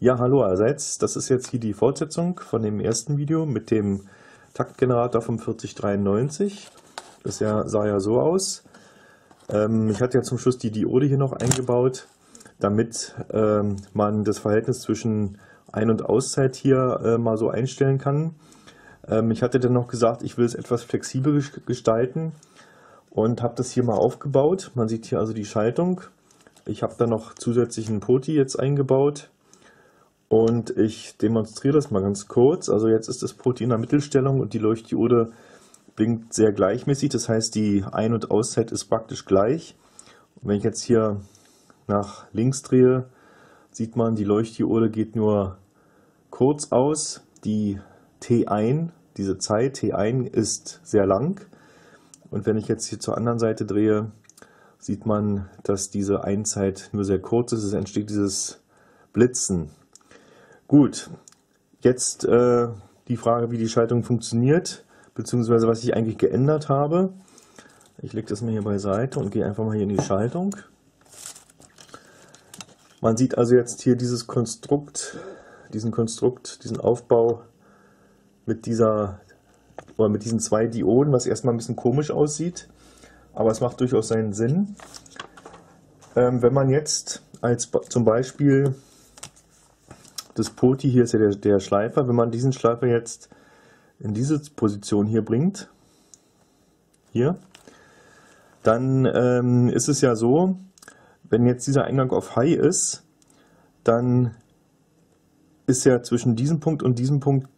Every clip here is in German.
Ja, hallo allerseits. Das ist jetzt hier die Fortsetzung von dem ersten Video mit dem Taktgenerator vom 4093. Das ja, sah ja so aus. Ähm, ich hatte ja zum Schluss die Diode hier noch eingebaut, damit ähm, man das Verhältnis zwischen Ein- und Auszeit hier äh, mal so einstellen kann. Ähm, ich hatte dann noch gesagt, ich will es etwas flexibel gestalten und habe das hier mal aufgebaut. Man sieht hier also die Schaltung. Ich habe da noch zusätzlichen Poti jetzt eingebaut und ich demonstriere das mal ganz kurz. Also jetzt ist das Poti in der Mittelstellung und die Leuchtdiode blinkt sehr gleichmäßig. Das heißt, die Ein- und Auszeit ist praktisch gleich. Und wenn ich jetzt hier nach links drehe, sieht man, die Leuchtdiode geht nur kurz aus. Die T1, diese Zeit T1 ist sehr lang. Und wenn ich jetzt hier zur anderen Seite drehe, sieht man, dass diese Einzeit nur sehr kurz ist. Es entsteht dieses Blitzen. Gut, jetzt äh, die Frage, wie die Schaltung funktioniert, beziehungsweise was ich eigentlich geändert habe. Ich lege das mal hier beiseite und gehe einfach mal hier in die Schaltung. Man sieht also jetzt hier dieses Konstrukt, diesen Konstrukt, diesen Aufbau mit dieser oder mit diesen zwei Dioden, was erstmal ein bisschen komisch aussieht, aber es macht durchaus seinen Sinn. Ähm, wenn man jetzt als zum Beispiel das Poti, hier ist ja der, der Schleifer, wenn man diesen Schleifer jetzt in diese Position hier bringt, hier, dann ähm, ist es ja so, wenn jetzt dieser Eingang auf High ist, dann ist ja zwischen diesem Punkt und diesem Punkt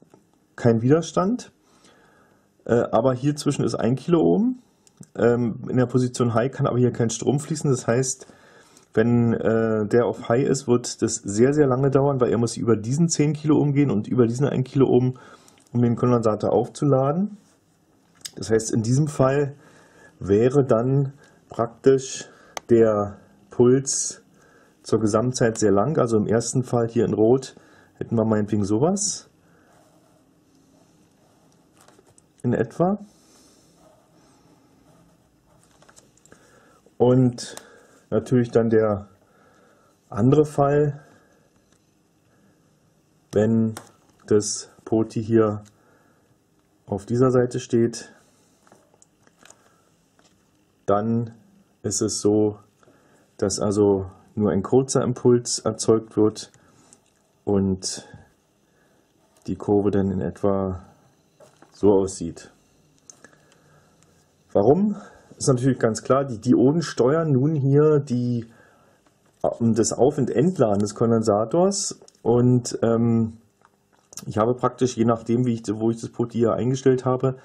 kein Widerstand. Äh, aber hier zwischen ist 1 Kiloohm. Ähm, in der Position High kann aber hier kein Strom fließen. Das heißt, wenn äh, der auf High ist, wird das sehr, sehr lange dauern, weil er muss über diesen 10 Kiloohm gehen und über diesen 1 Kiloohm, um den Kondensator aufzuladen. Das heißt, in diesem Fall wäre dann praktisch der Puls zur Gesamtzeit sehr lang. Also im ersten Fall hier in Rot hätten wir meinetwegen sowas in etwa. Und natürlich dann der andere Fall, wenn das Poti hier auf dieser Seite steht, dann ist es so, dass also nur ein kurzer Impuls erzeugt wird und die Kurve dann in etwa so aussieht. Warum? Ist natürlich ganz klar, die Dioden steuern nun hier die, das Auf- und Entladen des Kondensators und ähm, ich habe praktisch, je nachdem, wie ich, wo ich das Poti hier eingestellt habe,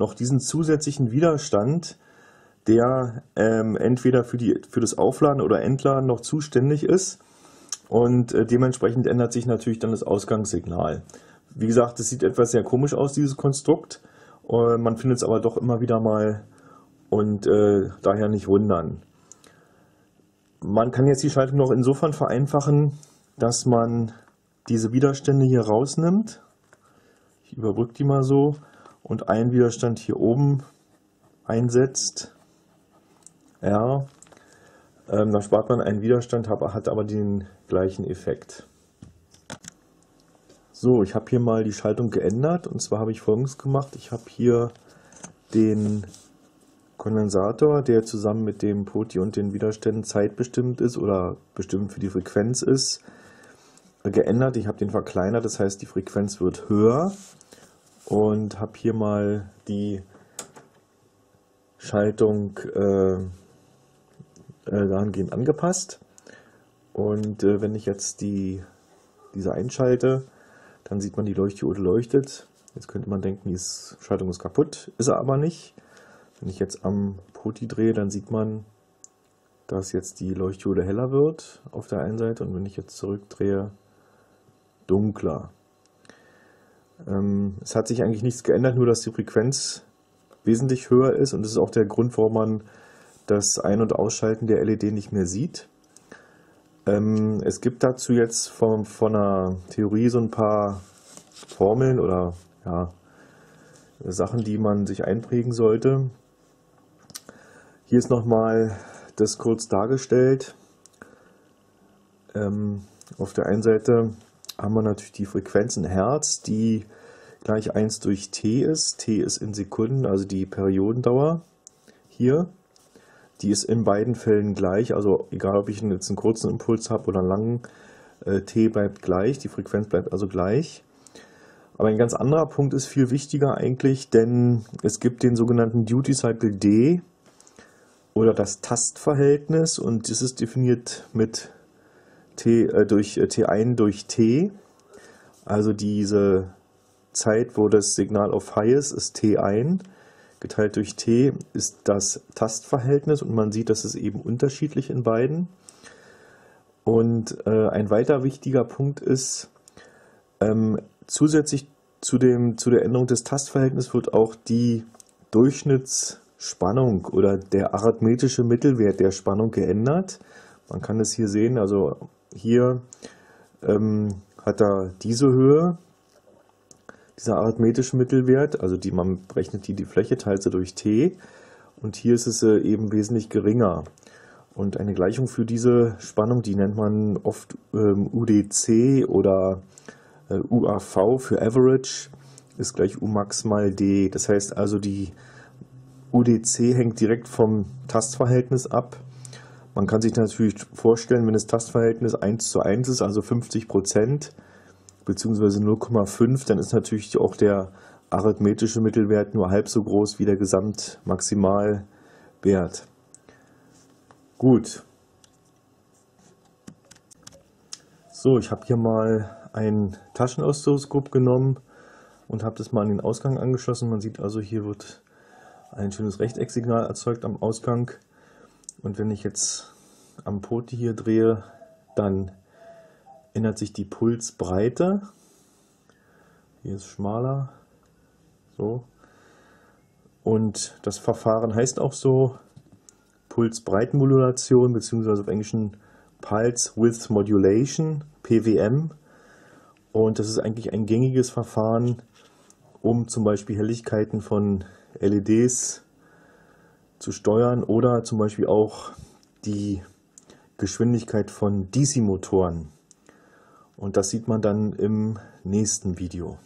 noch diesen zusätzlichen Widerstand, der ähm, entweder für, die, für das Aufladen oder Entladen noch zuständig ist. Und äh, dementsprechend ändert sich natürlich dann das Ausgangssignal. Wie gesagt, es sieht etwas sehr komisch aus, dieses Konstrukt. Äh, man findet es aber doch immer wieder mal und äh, daher nicht wundern. Man kann jetzt die Schaltung noch insofern vereinfachen, dass man diese Widerstände hier rausnimmt. Ich überbrücke die mal so und einen Widerstand hier oben einsetzt. Ja, ähm, da spart man einen Widerstand, hat aber den gleichen Effekt. So, ich habe hier mal die Schaltung geändert und zwar habe ich folgendes gemacht. Ich habe hier den Kondensator, der zusammen mit dem Poti und den Widerständen zeitbestimmt ist oder bestimmt für die Frequenz ist, geändert. Ich habe den verkleinert, das heißt die Frequenz wird höher und habe hier mal die Schaltung äh, äh, dahingehend angepasst. Und äh, wenn ich jetzt die, diese einschalte, dann sieht man, die Leuchtdiode leuchtet. Jetzt könnte man denken, die Schaltung ist kaputt. Ist er aber nicht. Wenn ich jetzt am Poti drehe, dann sieht man, dass jetzt die Leuchtdiode heller wird auf der einen Seite und wenn ich jetzt zurückdrehe, dunkler. Ähm, es hat sich eigentlich nichts geändert, nur dass die Frequenz wesentlich höher ist und das ist auch der Grund, warum man das Ein- und Ausschalten der LED nicht mehr sieht. Ähm, es gibt dazu jetzt von, von einer Theorie so ein paar Formeln oder ja, Sachen, die man sich einprägen sollte. Hier ist nochmal das kurz dargestellt. Ähm, auf der einen Seite haben wir natürlich die Frequenz in Hertz, die gleich 1 durch t ist. t ist in Sekunden, also die Periodendauer hier. Die ist in beiden Fällen gleich, also egal ob ich jetzt einen kurzen Impuls habe oder einen langen, äh, t bleibt gleich, die Frequenz bleibt also gleich. Aber ein ganz anderer Punkt ist viel wichtiger eigentlich, denn es gibt den sogenannten Duty Cycle D oder das Tastverhältnis und das ist definiert mit T, äh, durch äh, T1 durch T. Also diese Zeit, wo das Signal auf High ist, ist T1. Geteilt durch T ist das Tastverhältnis und man sieht, dass es eben unterschiedlich in beiden. Und äh, ein weiter wichtiger Punkt ist, ähm, zusätzlich zu, dem, zu der Änderung des Tastverhältnisses wird auch die Durchschnittsspannung oder der arithmetische Mittelwert der Spannung geändert. Man kann es hier sehen, also hier ähm, hat er diese Höhe, dieser arithmetische Mittelwert, also die man berechnet die, die Fläche, teilt sie durch t und hier ist es äh, eben wesentlich geringer. Und eine Gleichung für diese Spannung, die nennt man oft ähm, UDC oder äh, UAV für Average, ist gleich Umax mal D. Das heißt also, die UDC hängt direkt vom Tastverhältnis ab. Man kann sich natürlich vorstellen, wenn das Tastverhältnis 1 zu 1 ist, also 50 Prozent, beziehungsweise 0,5, dann ist natürlich auch der arithmetische Mittelwert nur halb so groß wie der Gesamtmaximalwert. Gut. So, ich habe hier mal ein Taschenausdruckskop genommen und habe das mal an den Ausgang angeschlossen. Man sieht also, hier wird ein schönes Rechtecksignal erzeugt am Ausgang. Und wenn ich jetzt am Poti hier drehe, dann ändert sich die Pulsbreite. Hier ist schmaler. So. Und das Verfahren heißt auch so Pulsbreitenmodulation beziehungsweise auf Englischen Pulse Width Modulation, PWM. Und das ist eigentlich ein gängiges Verfahren, um zum Beispiel Helligkeiten von LEDs zu steuern oder zum Beispiel auch die Geschwindigkeit von DC-Motoren. Und das sieht man dann im nächsten Video.